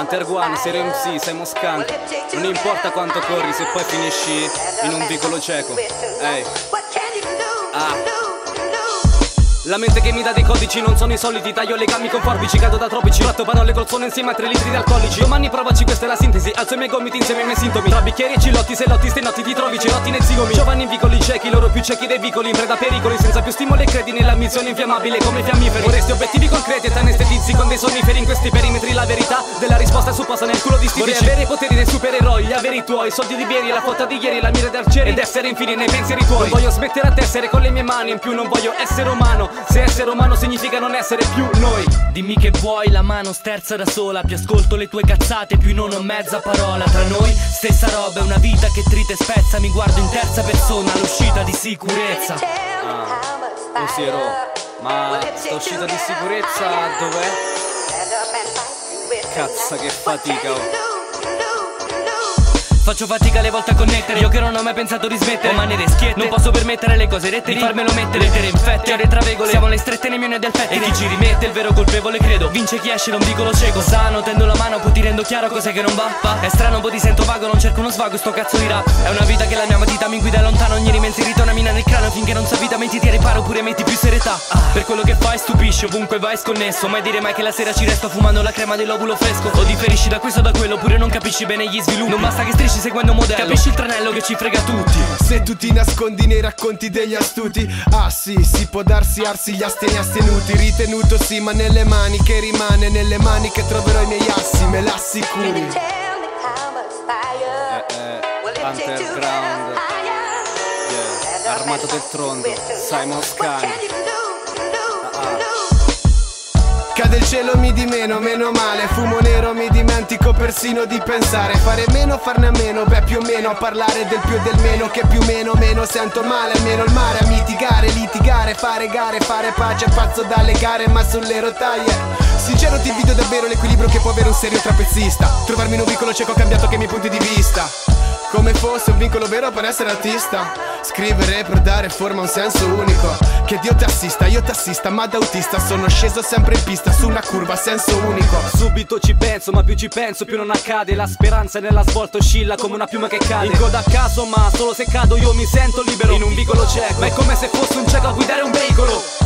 Hunter One, Serio MC, sei moscante. Non importa quanto corri se poi finisci in un vicolo cieco. Ehi. Ah la mente che mi dà dei codici non sono i soliti. Taglio legami con forbici, cado da tropici. Ratto parole col suono insieme a tre litri di alcolici. Domani provaci, questa è la sintesi. Alzo i miei gomiti insieme ai miei sintomi. Tra bicchieri e cilotti, se lotti, ste notti ti trovi Cerotti nei zigomi. Giovanni in vicoli ciechi, loro più ciechi dei vicoli. In preda a pericoli, senza più stimoli e credi Nella missione infiammabile come fiammiferi. Vorresti obiettivi concreti e t'anestetizzi con dei sonniferi. In questi perimetri la verità della risposta è supposta nel culo di sti Vorrei avere i poteri dei supereroi, gli averi tuoi Soldi di ieri, la foto di ieri, la mira d'arcieri. Ed essere infine nei pensieri tuoi. Non voglio smettere a tessere con le mie mani In più non voglio essere umano Se essere umano significa non essere più noi. Dimmi che vuoi, la mano sterza da sola. Più ascolto le tue cazzate, più non ho mezza parola. Tra noi, stessa roba, è una vita che trita e spezza. Mi guardo in terza persona, l'uscita di sicurezza. Ah, Osiero, ma sta uscita di sicurezza dov'è? Cazzo che fatica oh Faccio fatica le volte a connettere Io che non ho mai pensato di smettere. Ho mani schiette Non posso permettere le cose rette Di farmelo mettere. Lettere infette Chiare travegole Siamo le strette nei miei del petto E chi ci rimette il vero colpevole credo. Vince chi esce non vicolo cieco. Sano tendo la mano poi ti rendo chiaro cos'è che non va. Va. È strano un po' ti sento vago Non cerco uno svago sto cazzo di rap. È una vita che la mia matita mi guida lontano Ogni rimensi ritorna mina nel cranio Finché non sa vita metti ti riparo Oppure metti più serietà. Ah. Per quello che fai stupisci Ovunque vai sconnesso. Mai dire mai che la sera ci resto Fumando la crema dell'ovulo fresco. O differisci da questo o da quello Oppure non capisci bene gli sviluppi. Non basta che strisci seguendo un modello. Capisci il tranello che ci frega tutti. Se tu ti nascondi nei racconti degli astuti. Ah sì, si può darsi arsi gli asteni astenuti. Ritenuto sì, ma nelle mani che rimane Nelle mani che troverò i miei assi, me l'assicuri Eh eh, underground. yeah. Armato del trondo, Simon Scan cielo mi di meno, meno male. Fumo nero mi dimentico persino di pensare. Fare meno, farne a meno, beh più o meno. A parlare del più e del meno Che più o meno, meno. Sento male Almeno il mare a mitigare, litigare. Fare gare, fare pace Pazzo dalle gare ma sulle rotaie. Sincero ti invidio davvero l'equilibrio che può avere un serio trapezzista. Trovarmi in un vicolo cieco cambiato anche i miei punti di vista. Come fosse un vincolo vero per essere artista Scrivere per dare forma a un senso unico. Che Dio ti assista, io ti assista Ma da autista sono sceso sempre in pista Su una curva a senso unico. Subito ci penso, ma più ci penso più non accade. La speranza nella svolta oscilla come una piuma che cade. In coda a caso, ma solo se cado io mi sento libero. In un vicolo cieco, ma è come se fosse un cieco a guidare un veicolo